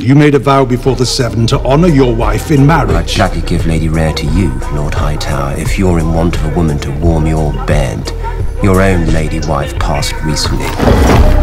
You made a vow before the Seven to honor your wife in marriage. I'd gladly give Lady Rhea to you, Lord Hightower, if you're in want of a woman to warm your bed. Your own lady wife passed recently.